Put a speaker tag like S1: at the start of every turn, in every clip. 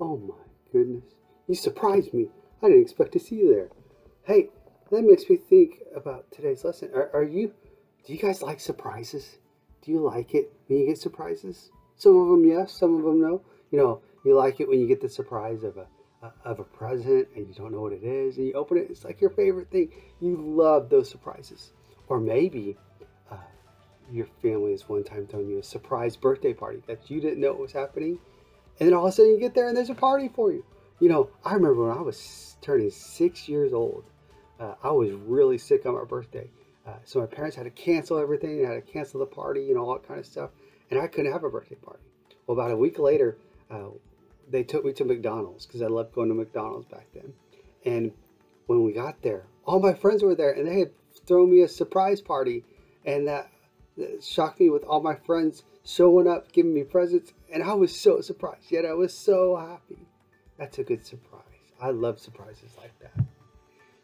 S1: Oh my goodness. You surprised me. I didn't expect to see you there. Hey, that makes me think about today's lesson. Are, are you, do you guys like surprises? Do you like it when you get surprises? Some of them yes, some of them no. You know, you like it when you get the surprise of a, of a present and you don't know what it is and you open it, it's like your favorite thing. You love those surprises. Or maybe uh, your family has one time thrown you a surprise birthday party that you didn't know was happening. And then all of a sudden you get there and there's a party for you. You know, I remember when I was turning six years old, uh, I was really sick on my birthday. Uh, so my parents had to cancel everything, they had to cancel the party, you know, all that kind of stuff. And I couldn't have a birthday party. Well, about a week later, uh, they took me to McDonald's because I loved going to McDonald's back then. And when we got there, all my friends were there and they had thrown me a surprise party. And that, that shocked me with all my friends showing up, giving me presents. And I was so surprised, yet I was so happy. That's a good surprise. I love surprises like that.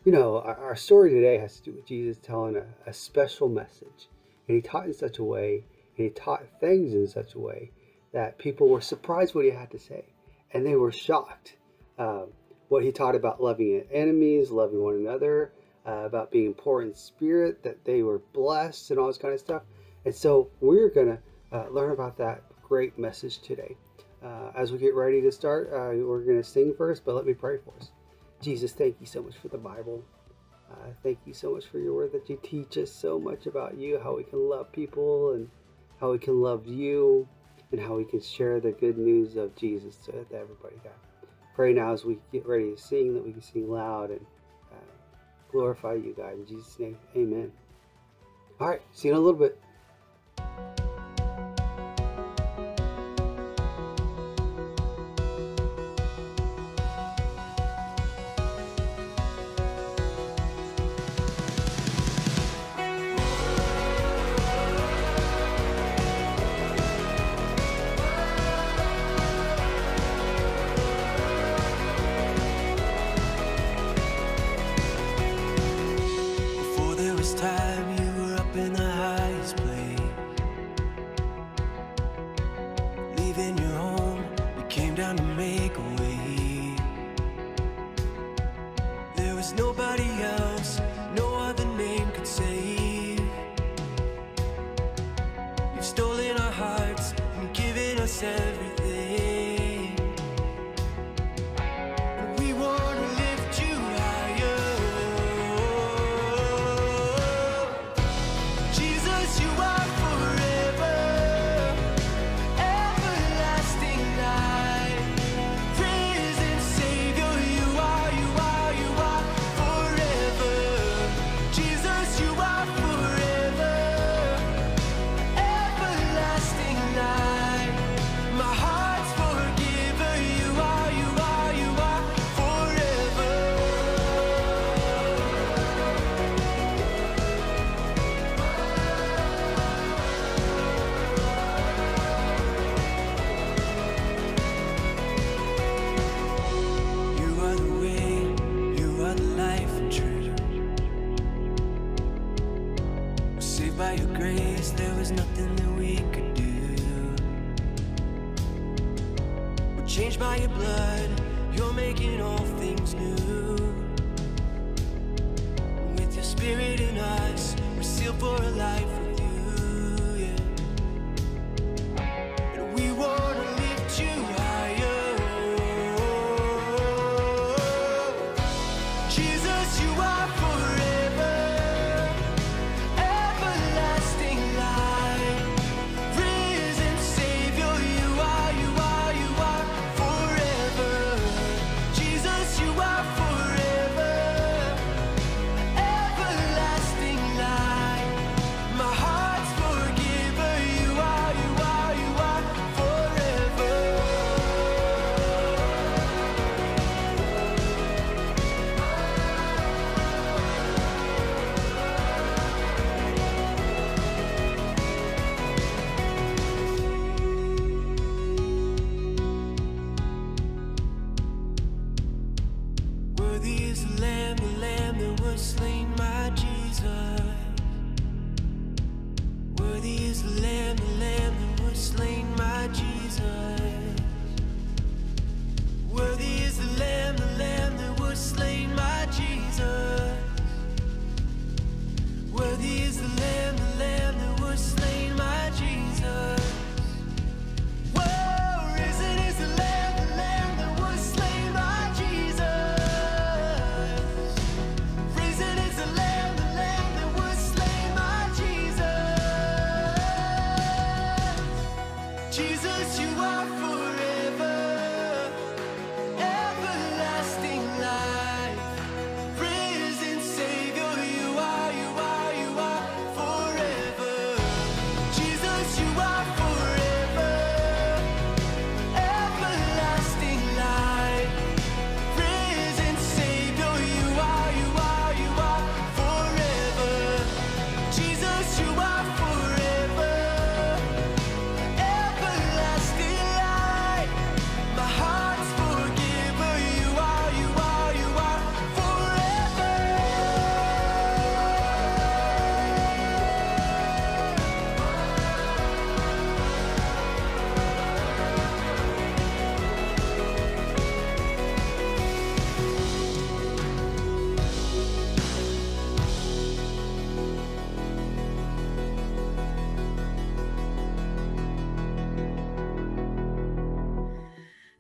S1: You know, our, our story today has to do with Jesus telling a, a special message. And he taught in such a way, and he taught things in such a way that people were surprised what he had to say and they were shocked. Um, what he taught about loving enemies, loving one another, uh, about being poor in spirit, that they were blessed, and all this kind of stuff. And so we're going to uh, learn about that great message today. Uh, as we get ready to start, uh, we're going to sing first, but let me pray for us. Jesus, thank you so much for the Bible. Uh, thank you so much for your word that you teach us so much about you, how we can love people and how we can love you and how we can share the good news of Jesus to, everybody, God. Pray now as we get ready to sing that we can sing loud and uh, glorify you, God. In Jesus' name, amen. All right, see you in a little bit.
S2: leaving your home You came down to make a way. There was nobody for a life.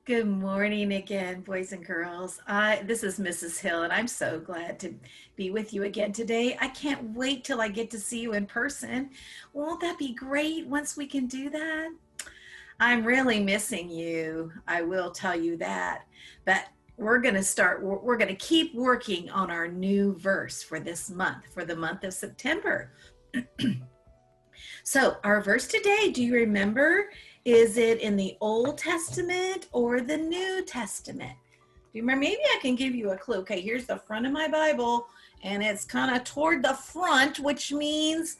S3: Good morning again, boys and girls. I this is Mrs. Hill, and I'm so glad to be with you again today. I can't wait till I get to see you in person. Won't that be great once we can do that? I'm really missing you. I will tell you that. But we're going to start, we're going to keep working on our new verse for this month, for the month of September. so, our verse today, do you remember? Is it in the Old Testament or the New Testament? Do you remember? Maybe I can give you a clue. Okay, here's the front of my Bible, and it's kind of toward the front, which means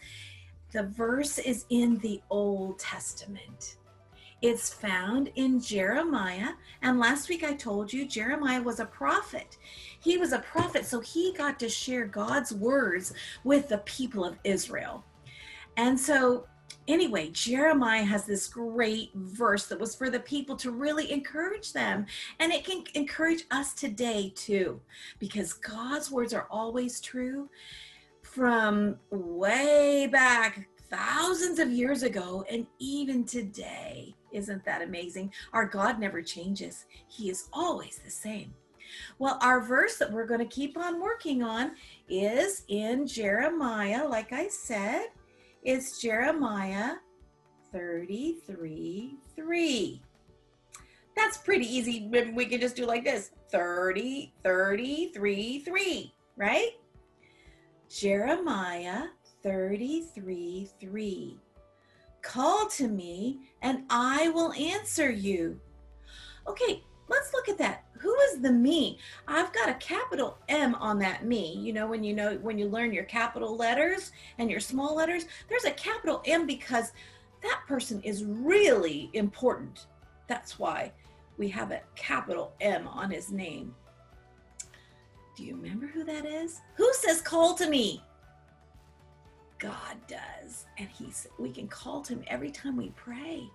S3: the verse is in the Old Testament. It's found in Jeremiah. And last week I told you Jeremiah was a prophet. He was a prophet, so he got to share God's words with the people of Israel. And so anyway, Jeremiah has this great verse that was for the people to really encourage them. And it can encourage us today too, because God's words are always true from way back thousands of years ago and even today. Isn't that amazing? Our God never changes, He is always the same. Well, our verse that we're going to keep on working on is in Jeremiah, like I said. It's Jeremiah 33 3. That's pretty easy. We can just do like this 30, 33 3, right? Jeremiah 33 3. Call to me and I will answer you. Okay, let's look at that. Who is the me? I've got a capital M on that me. You know, when you know when you learn your capital letters and your small letters, there's a capital M because that person is really important. That's why we have a capital M on his name. Do you remember who that is? Who says call to me? God does. And he's we can call to him every time we pray.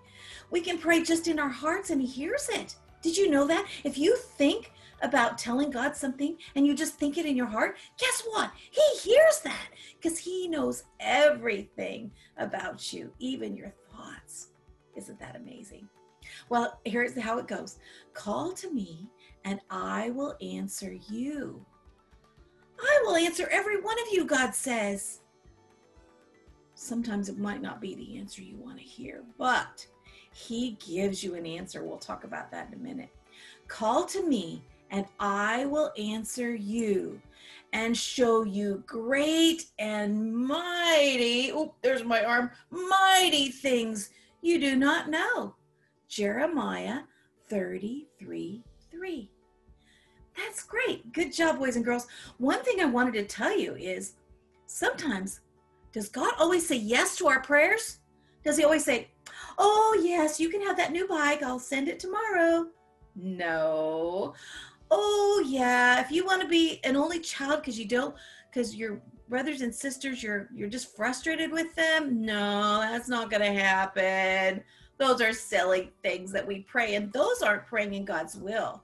S3: We can pray just in our hearts and he hears it. Did you know that? If you think about telling God something and you just think it in your heart, guess what? He hears that because He knows everything about you, even your thoughts. Isn't that amazing? Well, here's how it goes Call to me and I will answer you. I will answer every one of you, God says. Sometimes it might not be the answer you want to hear, but he gives you an answer. We'll talk about that in a minute. Call to me, and I will answer you and show you great and mighty, oh, there's my arm, mighty things you do not know. Jeremiah 33 3. That's great. Good job, boys and girls. One thing I wanted to tell you is sometimes, does God always say yes to our prayers? Does he always say, Oh, yes, you can have that new bike. I'll send it tomorrow. No. Oh, yeah, if you want to be an only child because you don't, because your brothers and sisters, you're you're just frustrated with them. No, that's not going to happen. Those are silly things that we pray, and those aren't praying in God's will.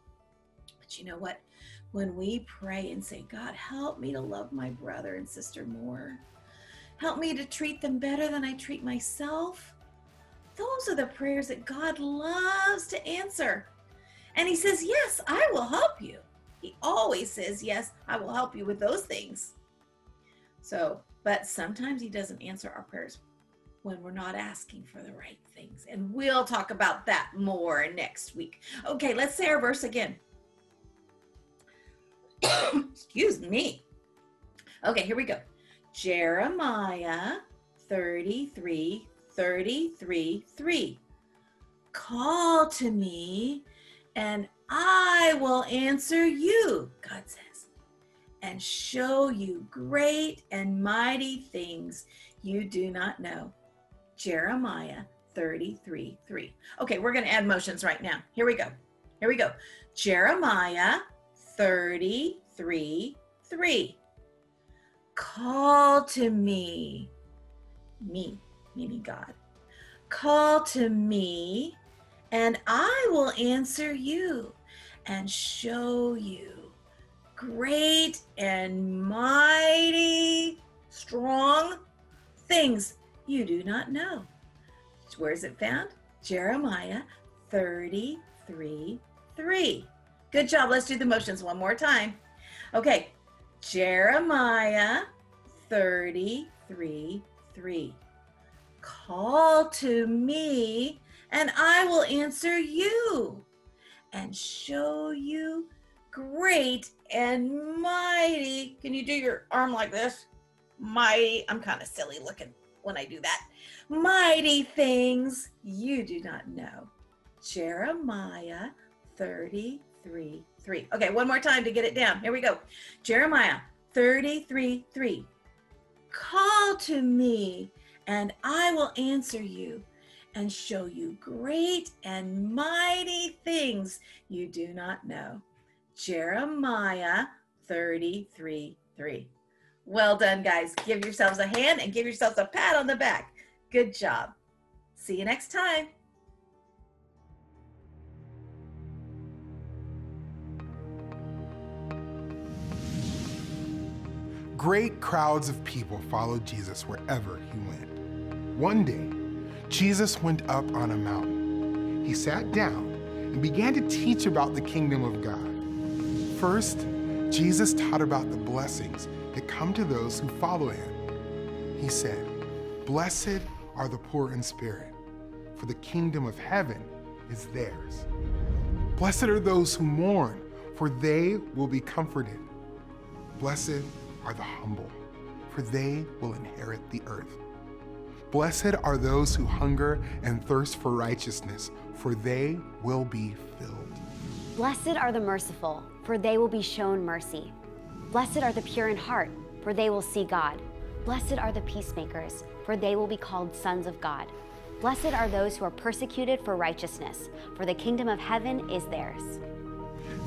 S3: But you know what? When we pray and say, God, help me to love my brother and sister more, help me to treat them better than I treat myself, those are the prayers that God loves to answer. And He says, Yes, I will help you. He always says, Yes, I will help you with those things. So, but sometimes He doesn't answer our prayers when we're not asking for the right things. And we'll talk about that more next week. Okay, let's say our verse again. Excuse me. Okay, here we go. Jeremiah 33 33 3. Call to me, and I will answer you, God says, and show you great and mighty things you do not know. Jeremiah 33 3. Okay, we're going to add motions right now. Here we go. Here we go. Jeremiah 33 3. Call to me. Me meaning God. Call to me, and I will answer you and show you great and mighty, strong things you do not know. Where is it found? Jeremiah 33 three. Good job. Let's do the motions one more time. Okay. Jeremiah 33 3. Call to me, and I will answer you and show you great and mighty. Can you do your arm like this? Mighty. I'm kind of silly looking when I do that. Mighty things you do not know. Jeremiah 33 3. Okay, one more time to get it down. Here we go. Jeremiah 33 3. Call to me, and I will answer you and show you great and mighty things you do not know. Jeremiah 33 3. Well done, guys. Give yourselves a hand and give yourselves a pat on the back. Good job. See you next time.
S4: Great crowds of people followed Jesus wherever he went. One day, Jesus went up on a mountain. He sat down and began to teach about the kingdom of God. First, Jesus taught about the blessings that come to those who follow him. He said, Blessed are the poor in spirit, for the kingdom of heaven is theirs. Blessed are those who mourn, for they will be comforted. Blessed are the humble, for they will inherit the earth. Blessed are those who hunger and thirst for righteousness, for they will be filled.
S5: Blessed are the merciful, for they will be shown mercy. Blessed are the pure in heart, for they will see God. Blessed are the peacemakers, for they will be called sons of God. Blessed are those who are persecuted for righteousness, for the kingdom of heaven is theirs.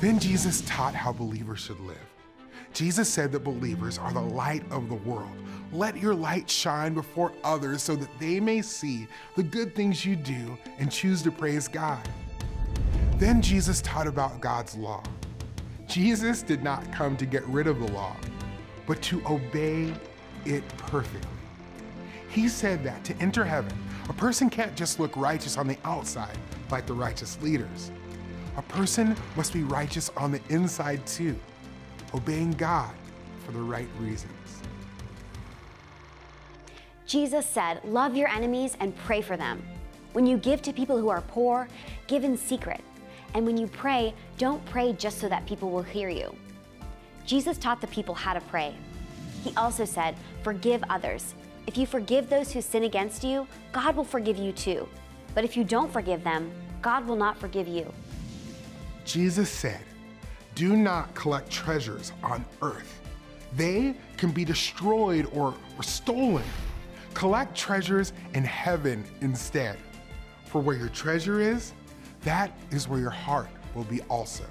S4: Then Jesus taught how believers should live. Jesus said that believers are the light of the world. Let your light shine before others so that they may see the good things you do and choose to praise God. Then Jesus taught about God's law. Jesus did not come to get rid of the law, but to obey it perfectly. He said that to enter heaven, a person can't just look righteous on the outside like the righteous leaders. A person must be righteous on the inside too obeying God for the right reasons.
S5: Jesus said, Love your enemies and pray for them. When you give to people who are poor, give in secret. And when you pray, don't pray just so that people will hear you. Jesus taught the people how to pray. He also said, Forgive others. If you forgive those who sin against you, God will forgive you too. But if you don't forgive them, God will not forgive you.
S4: Jesus said, do not collect treasures on earth. They can be destroyed or, or stolen. Collect treasures in heaven instead. For where your treasure is, that is where your heart will be also.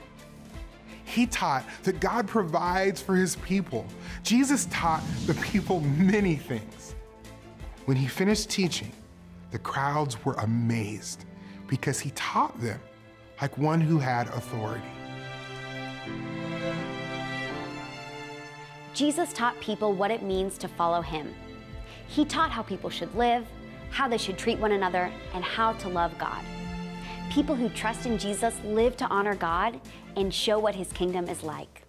S4: He taught that God provides for his people. Jesus taught the people many things. When he finished teaching, the crowds were amazed because he taught them like one who had authority.
S5: Jesus taught people what it means to follow him. He taught how people should live, how they should treat one another, and how to love God. People who trust in Jesus live to honor God and show what his kingdom is like.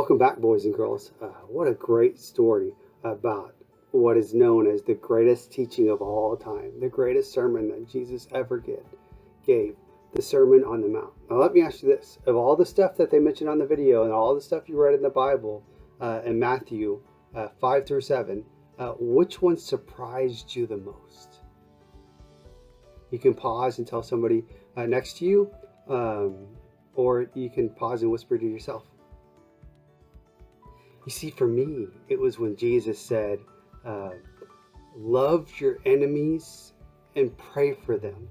S1: Welcome back, boys and girls. Uh, what a great story about what is known as the greatest teaching of all time, the greatest sermon that Jesus ever get, gave, the Sermon on the Mount. Now, let me ask you this of all the stuff that they mentioned on the video and all the stuff you read in the Bible uh, in Matthew uh, 5 through 7, uh, which one surprised you the most? You can pause and tell somebody uh, next to you, um, or you can pause and whisper to yourself. You see, for me, it was when Jesus said, uh, Love your enemies and pray for them.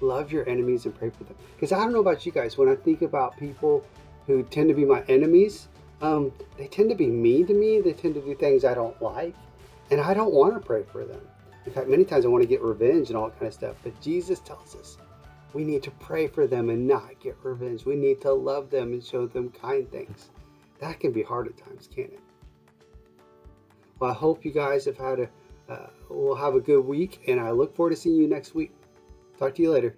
S1: Love your enemies and pray for them. Because I don't know about you guys, when I think about people who tend to be my enemies, um, they tend to be mean to me. They tend to do things I don't like. And I don't want to pray for them. In fact, many times I want to get revenge and all that kind of stuff. But Jesus tells us we need to pray for them and not get revenge. We need to love them and show them kind things. That can be hard at times, can't it? Well, I hope you guys have had a uh, will have a good week, and I look forward to seeing you next week. Talk to you later.